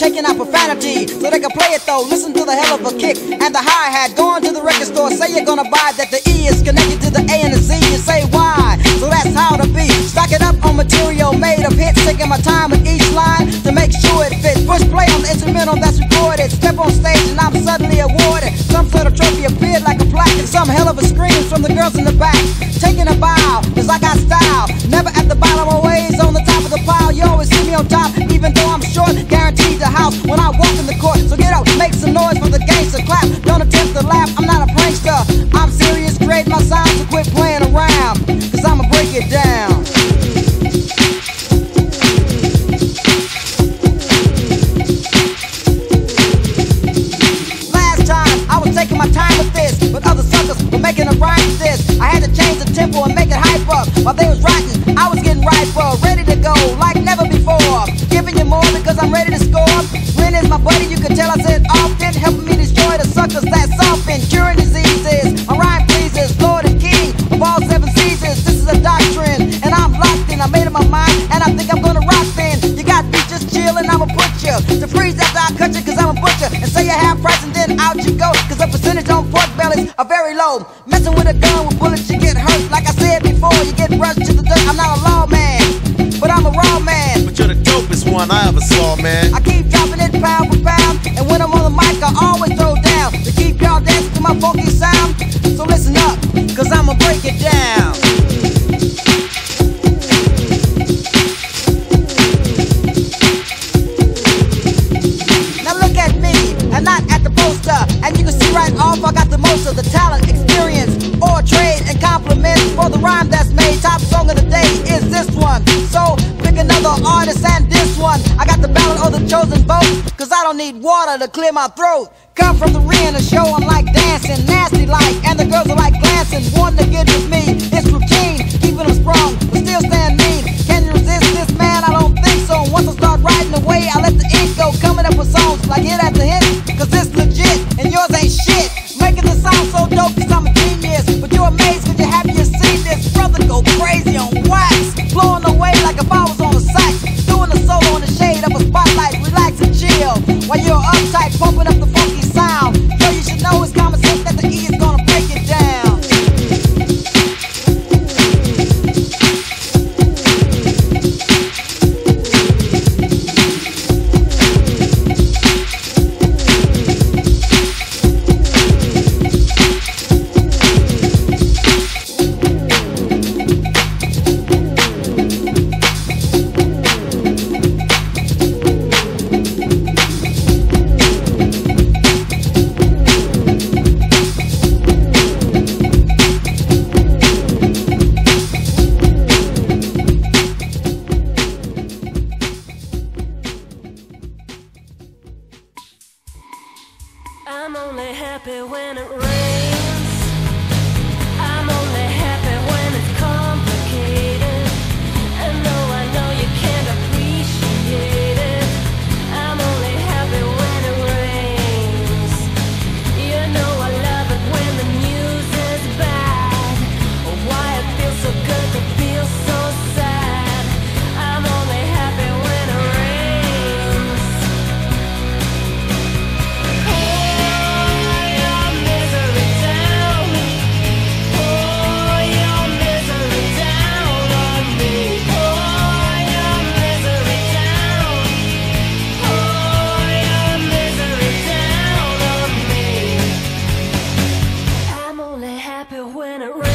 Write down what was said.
taking out profanity. So they can play it though, listen to the hell of a kick. And the hi hat, going to the record store, say you're gonna buy that the E is connected to the A and the Z. You say why? So that's how to be. Stock it up on material made of hits, taking my time with each line to make sure it fits. Push play on the instrumental that's recorded. Step on stage and I'm suddenly awarded. Some sort of trophy appeared like a plaque and some hell of a scream from the girls in the back. Taking a bow, cause I got style. Never at the bottom, always on the top of the pile. You always me on top, even though I'm short. Guaranteed the house when I walk in the court. So get up, make some noise for the gangster clap. Don't attempt to laugh, I'm not a prankster. I'm serious, create my sound, so quit playing around. Cause I'ma break it down. Last time I was taking my time with this, but other suckers were making a rhyme with this. I had to change the tempo and make it hype up. While they was writing, I was getting riper, ready to go like more because I'm ready to score. Lynn is my buddy, you can tell I said often, helping me destroy the suckers that's often curing diseases. My rhyme pleases, Lord and King of all seven seasons. This is a doctrine, and I'm locked in. I made up my mind, and I think I'm gonna rock then. You got me just chillin', I'ma put you to freeze after I cut you, cause I'm a butcher. And say you half price and then out you go. Cause the percentage on pork bellies are very low. Messing with a gun with bullets, you get hurt. Like I said before, you get rushed to the dirt. I'm not a lawman, but I'm a raw man. One I ever saw, man. I keep dropping it pound for pound. And when I'm on the mic, I always throw down to keep y'all dancing to my funky sound. So listen up, cause I'ma break it down. Got the chosen vote, cause I don't need water to clear my throat. Come from the rear the show, I'm like dancing, nasty like, and the girls are like glancing. Wanting to get with me, it's routine, keeping them sprung, but still stand mean. Can you resist this man? I don't think so. Once I start writing away, I let the ink go, coming up with songs like hit happy when it rains. when it rains.